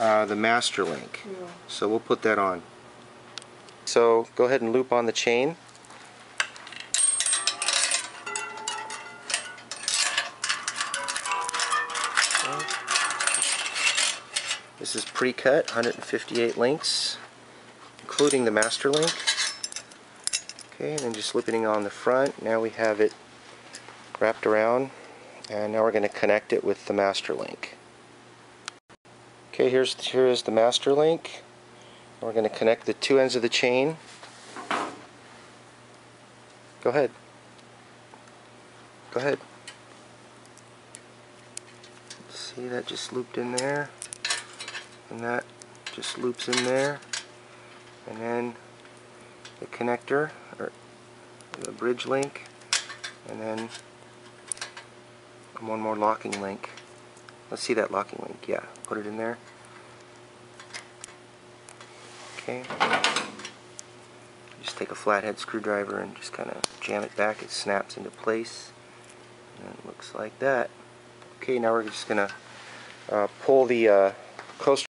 uh, the master link. So we'll put that on. So go ahead and loop on the chain. This is pre-cut, 158 links, including the master link. Okay, and then just looping on the front. Now we have it wrapped around, and now we're going to connect it with the master link. Okay, here's here is the master link. We're going to connect the two ends of the chain. Go ahead. Go ahead. See that just looped in there, and that just loops in there, and then the connector or the bridge link, and then one more locking link. Let's see that locking link. Yeah, put it in there. Okay. Just take a flathead screwdriver and just kind of jam it back. It snaps into place. And it looks like that. Okay, now we're just going to uh, pull the uh, coaster